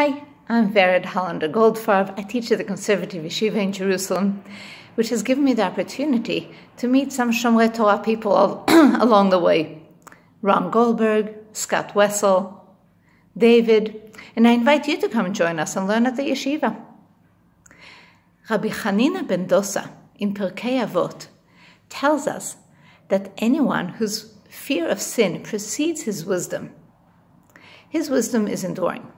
Hi, I'm Vered Hollander Goldfarb. I teach at the Conservative Yeshiva in Jerusalem, which has given me the opportunity to meet some Shomrei Torah people all, along the way. Ron Goldberg, Scott Wessel, David, and I invite you to come join us and learn at the yeshiva. Rabbi Hanina ben Dosa in Pirkei Avot tells us that anyone whose fear of sin precedes his wisdom, his wisdom is enduring.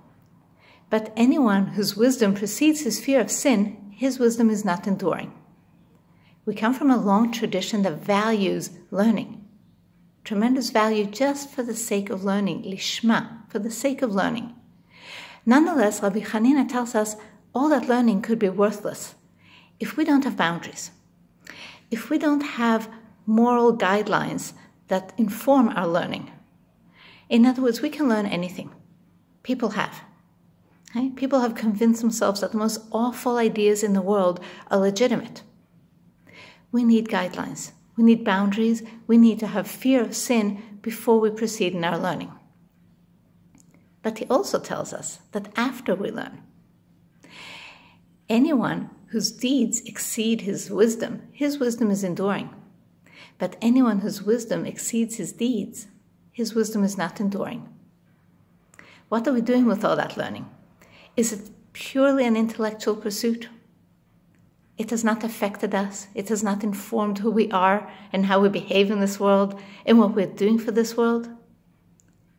But anyone whose wisdom precedes his fear of sin, his wisdom is not enduring. We come from a long tradition that values learning. Tremendous value just for the sake of learning, lishma, for the sake of learning. Nonetheless, Rabbi Hanina tells us all that learning could be worthless if we don't have boundaries, if we don't have moral guidelines that inform our learning. In other words, we can learn anything. People have. Okay? People have convinced themselves that the most awful ideas in the world are legitimate. We need guidelines. We need boundaries. We need to have fear of sin before we proceed in our learning. But he also tells us that after we learn, anyone whose deeds exceed his wisdom, his wisdom is enduring. But anyone whose wisdom exceeds his deeds, his wisdom is not enduring. What are we doing with all that learning? Is it purely an intellectual pursuit? It has not affected us. It has not informed who we are and how we behave in this world and what we're doing for this world.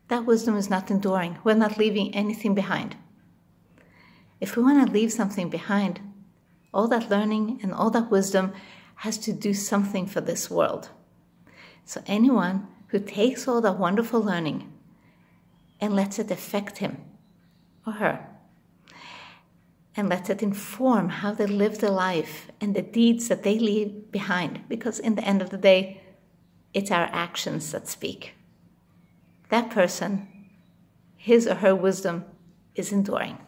That wisdom is not enduring. We're not leaving anything behind. If we want to leave something behind, all that learning and all that wisdom has to do something for this world. So anyone who takes all that wonderful learning and lets it affect him or her and let it inform how they live their life and the deeds that they leave behind. Because in the end of the day, it's our actions that speak. That person, his or her wisdom is enduring.